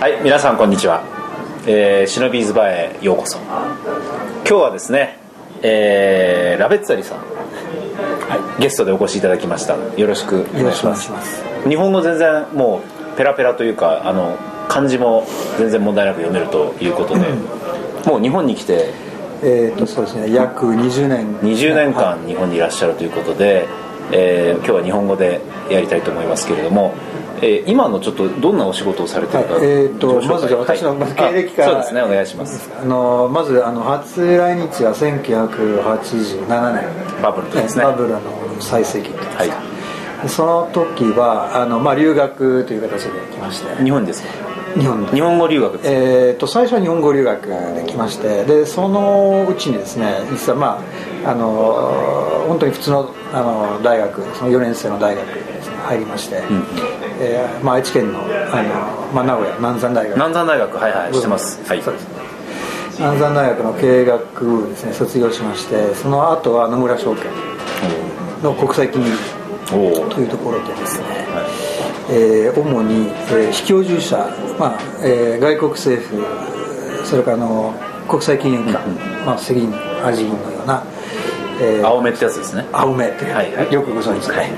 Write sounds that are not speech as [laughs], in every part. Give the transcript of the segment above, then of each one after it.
はい皆さんこんにちは、えー、シノビーズバーへようこそ。今日はですね、えー、ラベッツァリさん、はい、ゲストでお越しいただきました。よろしくお願いします。日本語全然もうペラペラというかあの漢字も全然問題なく読めるということで、もう日本に来てえーとそうですね、約20年。20年間日本にいらっしゃるということで、えー、今日は日本語でやりたいと思いますけれども、えー、今のちょっとどんなお仕事をされてるか、はい、えーと、まず私の、経歴から、そうですねお願いします。あのまずあの初来日は1987年。バブルですね。バブルの最盛期はい。その時はあの、まあ、留学という形で来まして。日本ですか？日本日本語留学えーと、最初は日本語留学で来まして。でそのうちにですね実はまああの本当に普通のあの大学その4年生の大学に、入りまして、うん、えー、まあ、愛知県のあの、まあ、名古屋南山大学。南山大学はいはい知ってます、はい、そうですね。南山大学の経営学部ですね卒業しましてその後は野村証券の国際金融というところでですね、はい。えー、主に、えー、非居住者、まあえー、外国政府それからの国際金融機関、うん、まあ、セギンアジーンのような、えー、青梅ってやつですね。青梅って、はいはい、よくご存知で、はい、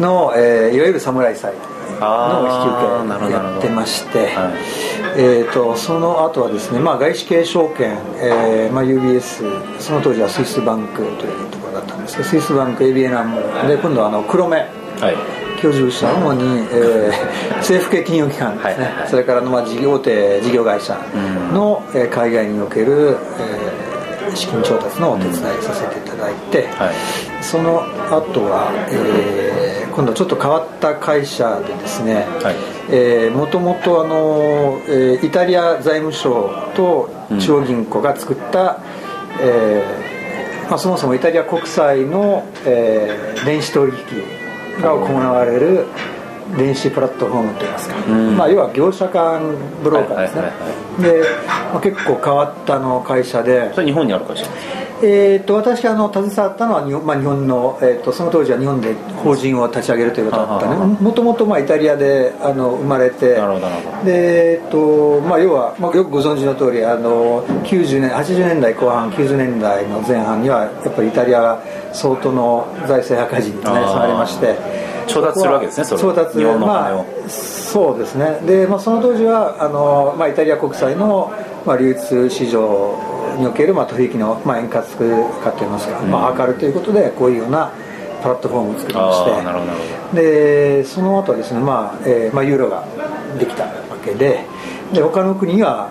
の、えー、いわゆる侍祭の引き受けやってまして、はい、えーと、その後はですね、まあ、外資系証券、えーまあ、UBS その当時はスイスバンクというところだったんですけどスイスバンク ABN アムで今度はあの黒目、はい。居住者主に、えー、[laughs] 政府系金融機関ですね、はいはいはい、それからの、まあ、事業大事業会社の、うん、えー、海外における、えー、資金調達のお手伝いさせていただいて、うんはい、その後は、えー、今度はちょっと変わった会社でですねもともとあの、えー、イタリア財務省と中央銀行が作った、うん、えーまあ、そもそもイタリア国債の、えー、電子取引が行われる電子プラットフォームといいますか、うん、まあ、要は業者間ブローカーですね、で、まあ、結構変わったの会社で。それ日本にある会社えーと、私あの携わったのは日本,、まあ、日本の、えーと、その当時は日本で法人を立ち上げるということだったねもともとイタリアであの生まれてで、えーとまあ、要は、まあ、よくご存知の通りあの90年80年代後半90年代の前半にはやっぱりイタリアが相当の財政赤字になりまして調達するわけですね調達まあ、そうですね。で、まあ、その当時はあの、まあ、イタリア国債の、まあ、流通市場における、まあ、取引の、まあ、円滑化といいますか、うん、まあ、図るということでこういうようなプラットフォームを作りまして。でその後はですね、まあえーまあ、ユーロができたわけでで他の国には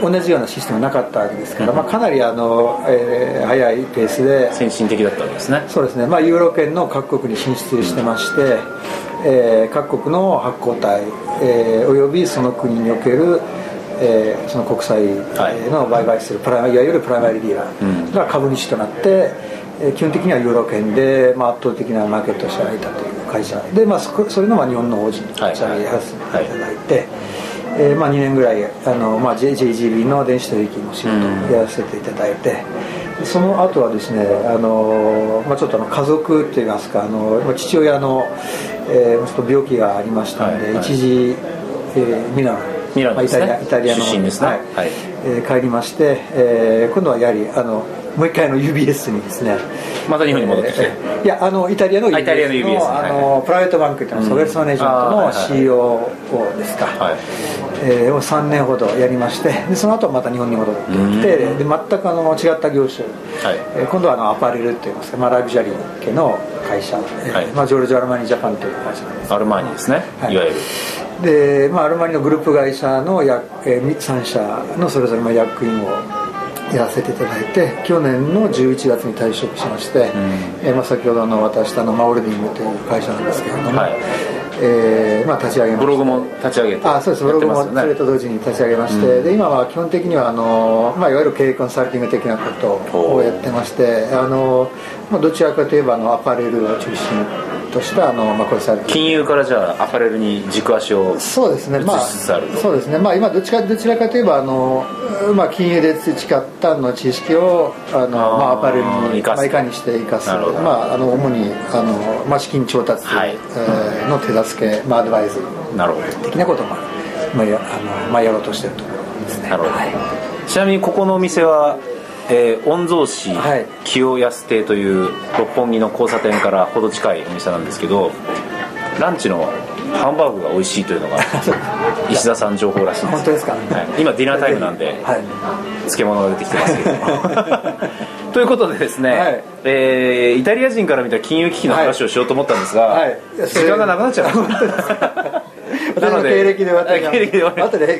同じようなシステムなかったわけですから、まあ、かなりあの、えー、早いペースで先進的だったんですね。そうですね、まあ、ユーロ圏の各国に進出してまして、うん、えー、各国の発行体、えー、およびその国におけるえー、その国債の売買するプライ、はい、いわゆるプライマリディーラーが株主となって、えー、基本的にはユーロ圏で、まあ、圧倒的なマーケットシェアを得たという会社で、まあ、そそれのまあ日本の法人に立ち上げさせていただいて、えーまあ、2年ぐらいあの、まあ、JGB の電子取引の仕事をやらせていただいて、うん、その後はですねあの、まあ、ちょっとあの家族といいますかあの父親の、えー、ちょっと病気がありましたんで、はいはい、一時、えー、ミラノミラノですね、まあ、イタリアの。出身ですね、はい。はい。えー、帰りまして、えー、今度はやはりあのもう一回の UBS にですね。また日本に戻ってきて、えー、いやあのイタリアの UBS のあの、プライベートバンクっていうのはソウェルスマネジメントの CEO ですか、はいえー、を3年ほどやりましてでその後また日本に戻ってきてで全くあの違った業種、はい。えー、今度はあのアパレルっていいますか、まあ、ラグジュアリー系の会社、はい。まあ、ジョルジョ・アルマニジャパンという会社なんですアルマニですね、はい、いわゆる。で、まあ、アルマニのグループ会社のや、えー、3社のそれぞれの役員をやらせていただいて去年の11月に退職しまして、うん、えー、まあ、先ほどの私とのマオルディングという会社なんですけれども、はいえーまあ、立ち上げましたブログも立ち上げてあそうです。ブログもそれと同時に立ち上げまして、うん、で今は基本的にはあの、まあ、いわゆる経営コンサルティング的なことをやってましてあの、まあ、どちらかといえばあのアパレルを中心としたあの、まあ、これ金融からじゃあアパレルに軸足をそうですね。まあそうですね。まあ今どちらどちらかといえばあの、まあ、金融で培ったの知識をあのまあ、アパレルにまあ、いかにして生かすまああの主にあの、まあ、資金調達、はい、えー、の手助け、まあ、アドバイズ的なこともまあ、やあのまあ、やろうとしてるところですね。なるほど、はい、ちなみにここのお店はえー、御曹司清安亭という六本木の交差点からほど近いお店なんですけどランチのハンバーグが美味しいというのが石田さん情報らしいです。本当ですか、はい、今ディナータイムなんで、はい、漬物が出てきてますけど。[laughs] ということでですね、はい、えー、イタリア人から見た金融危機の話をしようと思ったんですが、はい、時間がなくなっちゃいましたなので経歴で経歴で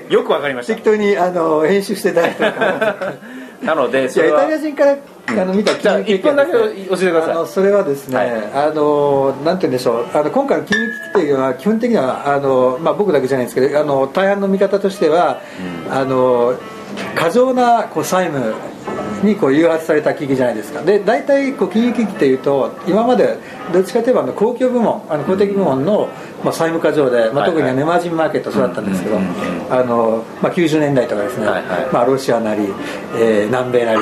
よくわかりました。適当にあの編集していただいて [laughs] なのでそれは。イタリア人からあの見た金融危機、うん、だけ教えてください。あのそれはですね、はい、あのなんて言うんでしょう。あの今回の金融危機というのは基本的にはあの、まあ、僕だけじゃないんですけどあの大半の見方としては、うん、あの過剰なこう債務にこう誘発された危機じゃないですか。で大体こう金融危機っていうと今までどっちかといえばの公共部門あの公的部門の、まあ、債務過剰で、まあ、特にネマージンマーケットそうだったんですけど、あのまあ、90年代とかですね、まあ、ロシアなり、えー、南米なり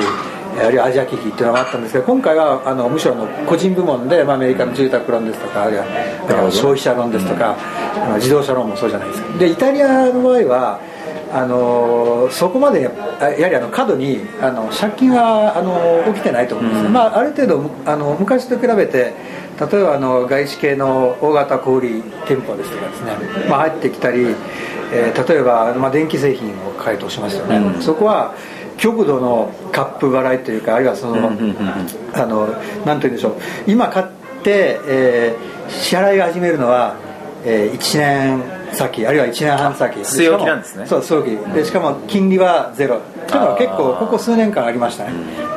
あるいはアジア危機っていうのがあったんですけど今回はあのむしろの個人部門で、まあ、アメリカの住宅ローンですとかあるいは消費者ローンですとか、うん、自動車ローンもそうじゃないですか。でイタリアの場合はあのそこまでやはりあの過度にあの借金はあの起きてないと思うんです、うん、まあ、ある程度あの昔と比べて例えばあの外資系の大型小売店舗ですとかですね、まあ、入ってきたり、えー、例えば、まあ、電気製品を解凍しますよね、うん、そこは極度のカップ払いというかあるいはその、あのなんて言うんでしょう。今買って、えー、支払いが始めるのは、えー、1年先あるいは1年半先。据え置きなんですね。そう据え置き。でしかも金利はゼロ。というのは結構ここ数年間ありましたね。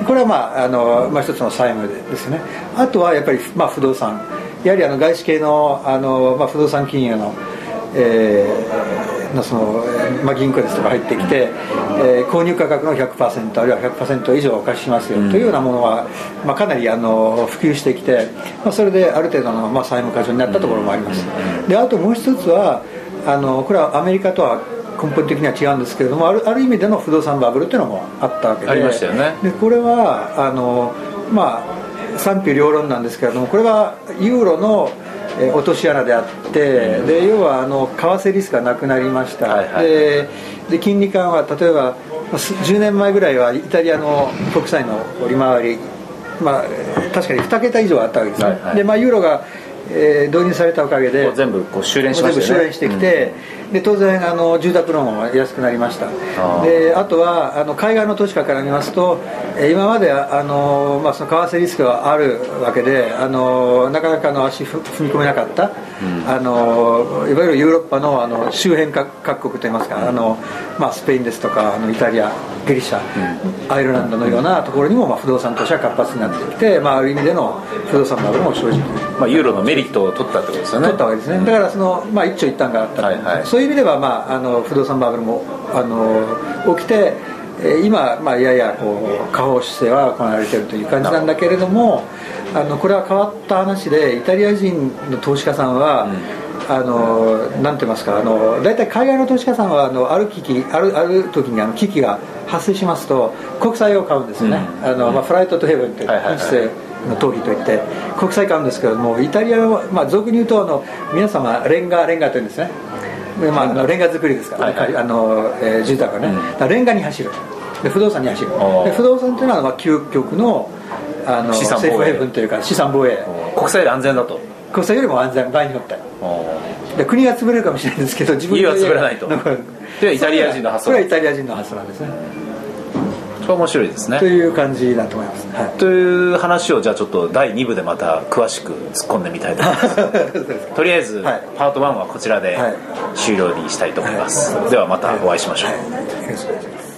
これはまああの、まあ、一つの債務ですね。あとはやっぱり、まあ、不動産。やはりあの外資系のあの、まあ、不動産金融のえー、のその、まあ、銀行ですとか入ってきて、えー、購入価格の100%あるいは100%以上お貸ししますよ。というようなものは、まあ、かなりあの普及してきて、まあ、それである程度の、まあ、債務過剰になったところもあります。であともう一つはあのこれはアメリカとは根本的には違うんですけれどもあるある意味での不動産バブルというのもあったわけでありましたよね。でこれはあのまあ賛否両論なんですけれどもこれはユーロの落とし穴であって、で要はあの為替リスクがなくなりました、はいはい、でで金利緩和例えば10年前ぐらいはイタリアの国債の利回りまあ、確かに2桁以上あったわけですね、はいはい、でまあ、ユーロがえー、導入されたおかげで全部こう修練しました、ね、全部修練してきて、うん、で当然あの住宅ローンも安くなりました。あであとはあの海外の投資家から見ますと、えー、今まであの、まあ、その為替リスクはあるわけであのなかなかの足踏み込めなかった、うん、あのいわゆるヨーロッパのあの周辺各国といいますか、うん、あのまあ、スペインですとかあのイタリアギリシャ、アイルランドのようなところにも、まあ、不動産投資は活発になってきて、まあ、ある意味での不動産なども正直、まあ、ユーロのメリットを取ったってことですよね。取ったわけですね。だからその、まあ、一長一短があった、はいはい、そういう意味では、まあ、あの不動産バブルもあの起きて今、まあ、ややこう下方姿勢は行われているという感じなんだけれどもあのこれは変わった話でイタリア人の投資家さんは、うん。あのなんて言いますかあの大体海外の投資家さんはあのある危機あるある時にあの危機が発生しますと国債を買うんですよね、うん、あのまあ、フライトとヘブンという品質の逃避といって国債買うんですけれどもイタリアは、まあ、俗に言うとあの皆様レンガレンガというんですねまあ、レンガ作りですから、ね、はいはい、あのえー、住宅はね、うん、レンガに走る。で不動産に走る。で不動産というのは、まあ、究極のあの資産防衛。というか資産防衛。国債で安全だと。国債よりも安全。場合によって。で国が潰れるかもしれないんですけど自分家は潰れないと。[laughs] でイタリア人の発想。それはイタリア人の発想なんですね面白いですね。という感じだと思います、はい、という話をじゃあちょっと第2部でまた詳しく突っ込んでみたいと思います。[laughs] とりあえず、はい、パート1はこちらで終了にしたいと思います、はい、ではまたお会いしましょう、はい